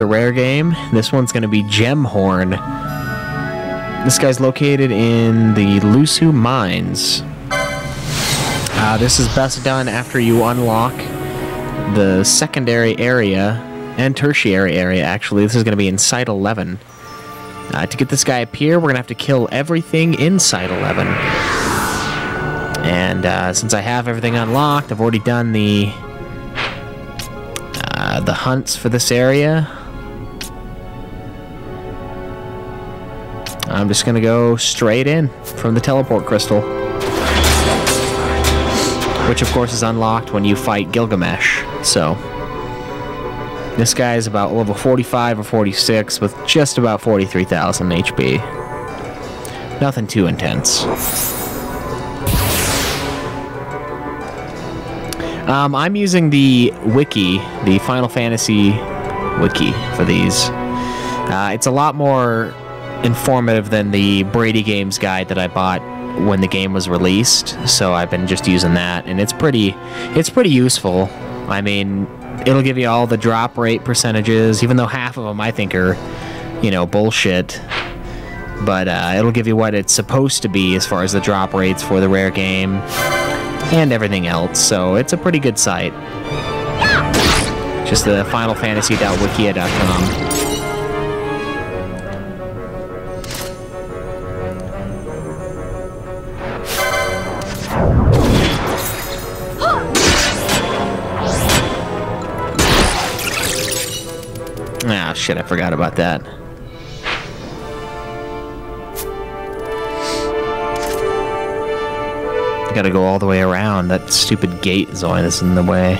The rare game. This one's going to be Gemhorn. This guy's located in the Lhusu Mines. Uh, this is best done after you unlock the secondary area and tertiary area, actually. This is going to be in Site 11. Uh, to get this guy up here, we're going to have to kill everything in Site 11. And uh, since I have everything unlocked, I've already done the uh, the hunts for this area. I'm just gonna go straight in from the teleport crystal. Which of course is unlocked when you fight Gilgamesh, so... This guy is about level 45 or 46 with just about 43,000 HP. Nothing too intense. Um, I'm using the wiki, the Final Fantasy wiki for these. Uh, it's a lot more informative than the Brady Games guide that I bought when the game was released. So I've been just using that, and it's pretty, it's pretty useful. I mean, it'll give you all the drop rate percentages, even though half of them I think are, you know, bullshit. But uh, it'll give you what it's supposed to be as far as the drop rates for the rare game and everything else. So it's a pretty good site. Just the finalfantasy.wikia.com. Ah, shit, I forgot about that. Gotta go all the way around. That stupid gate is always in the way.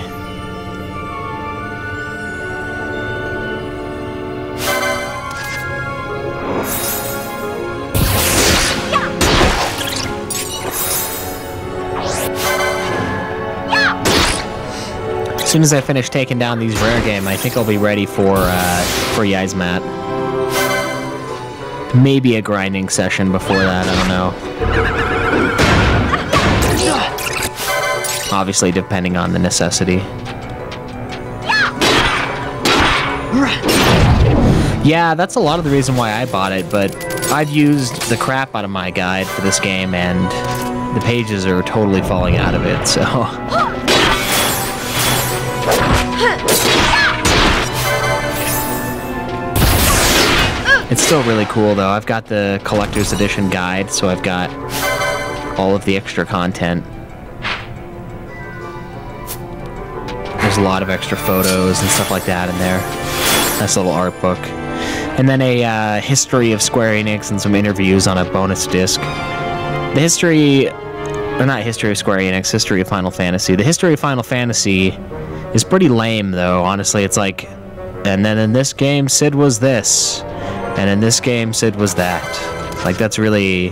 Soon as I finish taking down these rare game, I think I'll be ready for uh, for Yiazmat. Maybe a grinding session before that. I don't know. Obviously, depending on the necessity. Yeah, that's a lot of the reason why I bought it, but I've used the crap out of my guide for this game, and the pages are totally falling out of it, so... It's still really cool, though. I've got the collector's edition guide, so I've got all of the extra content. There's a lot of extra photos and stuff like that in there. Nice little art book. And then a uh, history of Square Enix and some interviews on a bonus disc. The history, or not history of Square Enix, history of Final Fantasy. The history of Final Fantasy is pretty lame, though. Honestly, it's like, and then in this game, Cid was this. And in this game, Cid was that. Like, that's really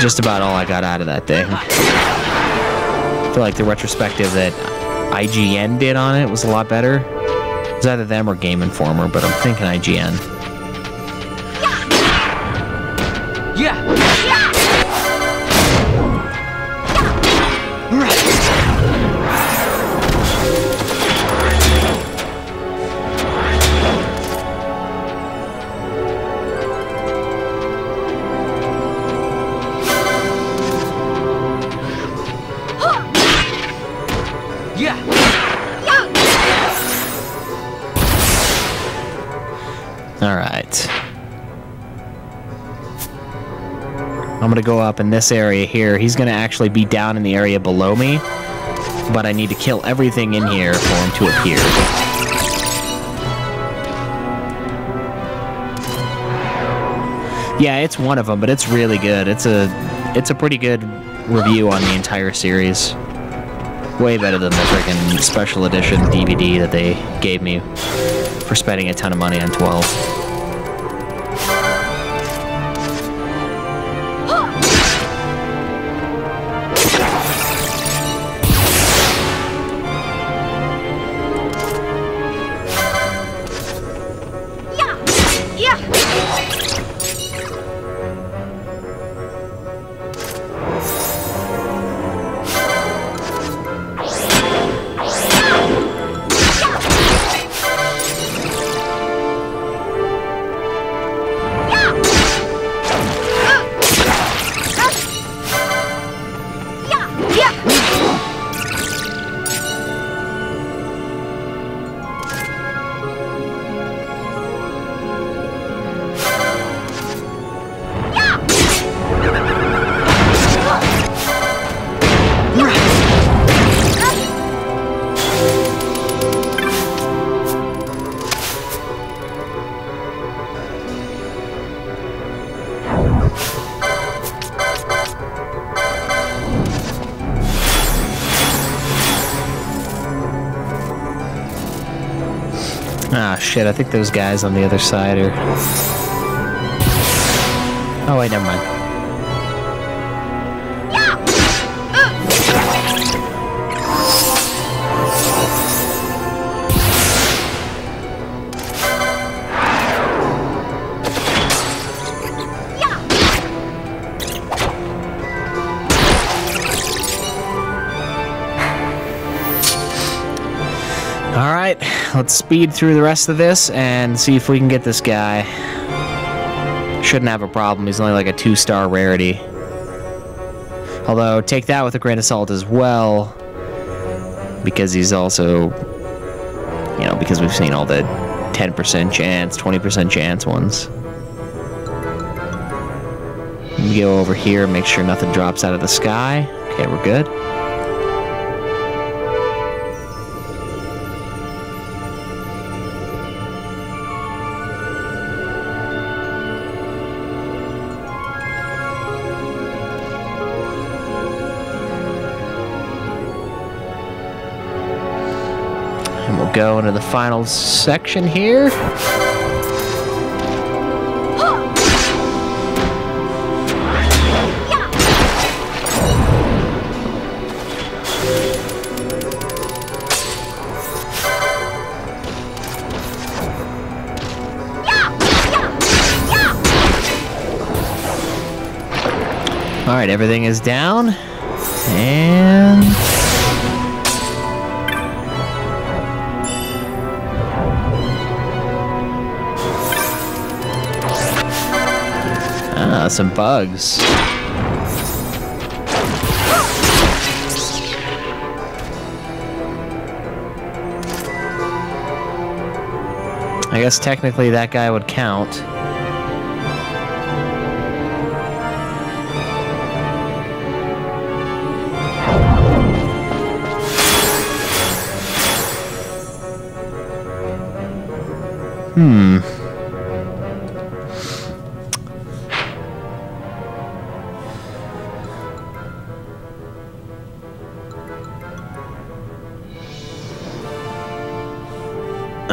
just about all I got out of that thing. I feel like the retrospective that IGN did on it was a lot better. It was either them or Game Informer, but I'm thinking IGN. Yeah. Yeah. I'm gonna go up in this area here. He's gonna actually be down in the area below me, but I need to kill everything in here for him to appear. Yeah, it's one of them, but it's really good. It's a, it's a pretty good review on the entire series. Way better than the freaking special edition DVD that they gave me for spending a ton of money on 12. Ah, shit, I think those guys on the other side are... Oh wait, never mind. Let's speed through the rest of this and see if we can get this guy. Shouldn't have a problem, he's only like a two star rarity. Although, take that with a grain of salt as well, because he's also, you know, because we've seen all the 10% chance, 20% chance ones. Let me go over here, make sure nothing drops out of the sky. Okay, we're good. And we'll go into the final section here. All right, everything is down. And Ah, some bugs. I guess technically that guy would count. Hmm.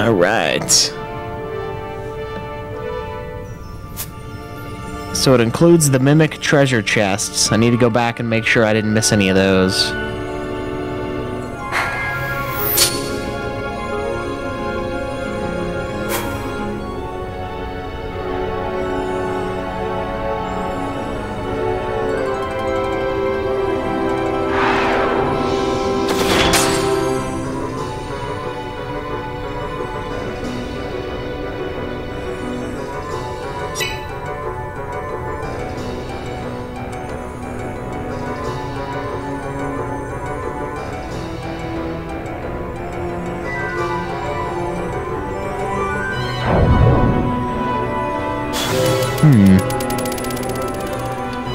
All right. So it includes the mimic treasure chests. I need to go back and make sure I didn't miss any of those. Hmm.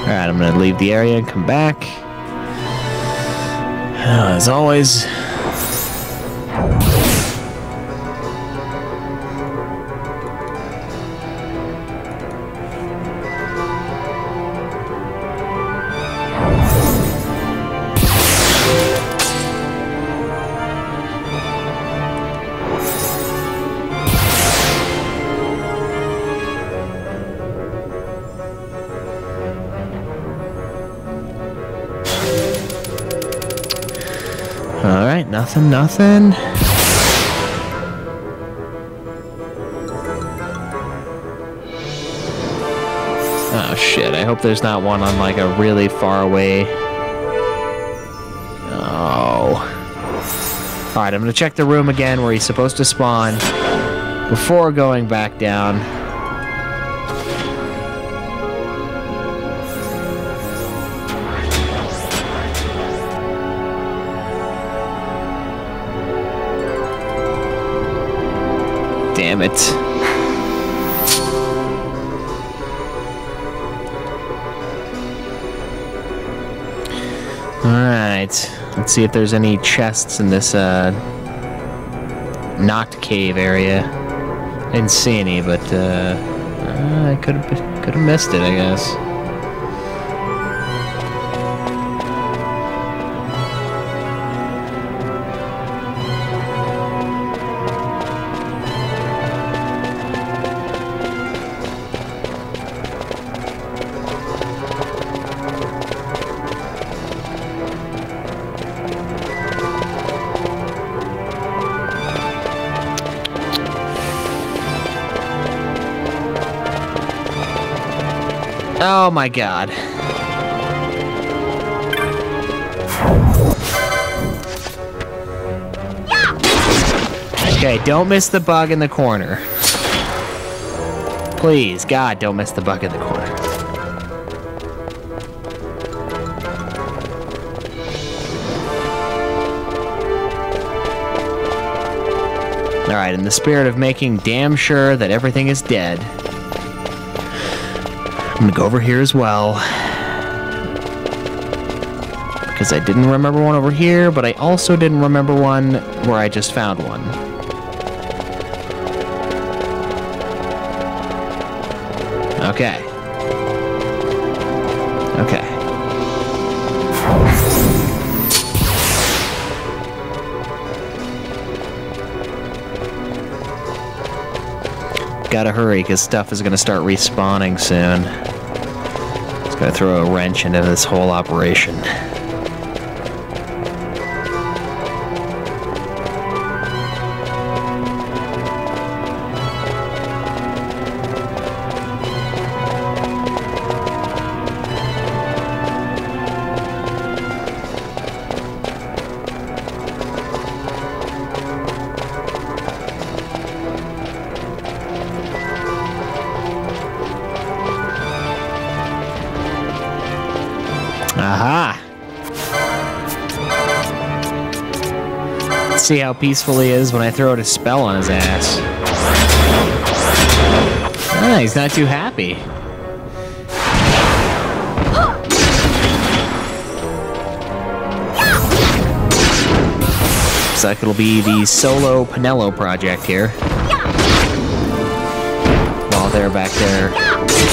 Alright, I'm gonna leave the area and come back. As always. Nothing, nothing. Oh shit, I hope there's not one on like a really far away. Oh. Alright, I'm gonna check the room again where he's supposed to spawn before going back down. Damn it. Alright. Let's see if there's any chests in this uh knocked cave area. I didn't see any, but uh, uh I could have missed it, I guess. Oh my god. Okay, don't miss the bug in the corner. Please, God, don't miss the bug in the corner. Alright, in the spirit of making damn sure that everything is dead, I'm gonna go over here as well. Because I didn't remember one over here, but I also didn't remember one where I just found one. Okay. Gotta hurry, because stuff is gonna start respawning soon. It's gonna throw a wrench into this whole operation. See how peaceful he is when I throw out a spell on his ass. Ah, he's not too happy. Looks like it'll be the solo Penelo project here. While they're back there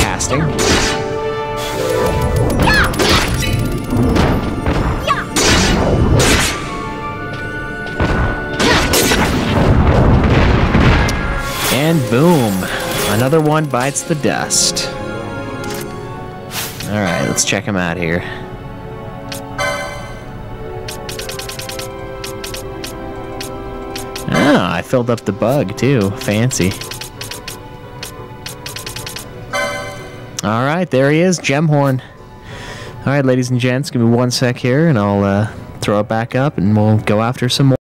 casting. And boom, another one bites the dust. All right, let's check him out here. Ah, I filled up the bug too. Fancy. All right, there he is, Gemhorn. All right, ladies and gents, give me one sec here, and I'll uh, throw it back up, and we'll go after some more.